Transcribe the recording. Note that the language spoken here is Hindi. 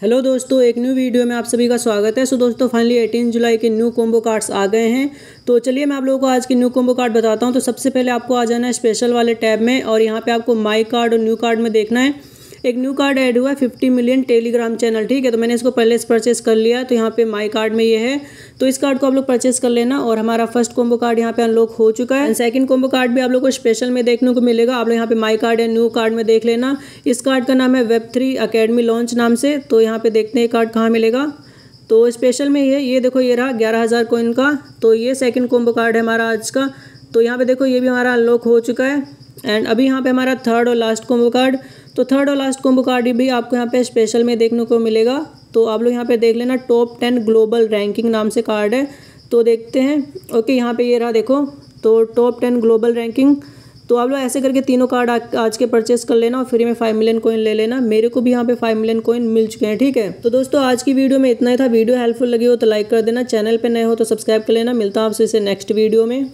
हेलो दोस्तों, एक न्यू वीडियो में आप सभी का स्वागत है। सो दोस्तों फाइनली 18 जुलाई के न्यू कॉम्बो कार्ड्स आ गए हैं। तो चलिए मैं आप लोगों को आज के न्यू कॉम्बो कार्ड बताता हूँ। तो सबसे पहले आपको आ जाना है स्पेशल वाले टैब में और यहाँ पे आपको माई कार्ड और न्यू कार्ड में देखना है। एक न्यू कार्ड ऐड हुआ है फिफ्टी मिलियन टेलीग्राम चैनल ठीक है? तो मैंने इसको पहले से परचेस कर लिया तो यहाँ पे माई कार्ड में ये है। तो इस कार्ड को आप लोग परचेस कर लेना और हमारा फ़र्स्ट कॉम्बो कार्ड यहाँ पे अनलॉक हो चुका है। सेकंड कॉम्बो कार्ड भी आप लोग को स्पेशल में देखने को मिलेगा। आप लोग यहाँ पे माई कार्ड या न्यू कार्ड में देख लेना। इस कार्ड का नाम है वेब थ्री अकेडमी लॉन्च नाम से। तो यहाँ पे देखते हैं कार्ड कहाँ मिलेगा। तो स्पेशल में ये ये देखो ये रहा ग्यारह हज़ार कोइन का। तो ये सेकंड कॉम्बो कार्ड है हमारा आज का। तो यहाँ पे देखो ये भी हमारा अनलॉक हो चुका है। एंड अभी यहाँ पे हमारा थर्ड और लास्ट कॉम्बो कार्ड तो थर्ड और लास्ट कोम्बो कार्ड भी आपको यहाँ पे स्पेशल में देखने को मिलेगा। तो आप लोग यहाँ पे देख लेना टॉप टेन ग्लोबल रैंकिंग नाम से कार्ड है। तो देखते हैं। ओके यहाँ पे ये रहा देखो। तो टॉप टेन ग्लोबल रैंकिंग तो आप लोग ऐसे करके तीनों कार्ड आज के परचेस कर लेना और फ्री में फाइव मिलियन कोइन ले लेना। मेरे को भी यहाँ पे फाइव मिलियन कोइन मिल चुके हैं, ठीक है? तो दोस्तों, आज की वीडियो में इतना ही था। वीडियो हेल्पफुल लगी हो तो लाइक कर देना। चैनल पर नए हो तो सब्सक्राइब कर लेना। मिलता हूँ आपसे इसे नेक्स्ट वीडियो में।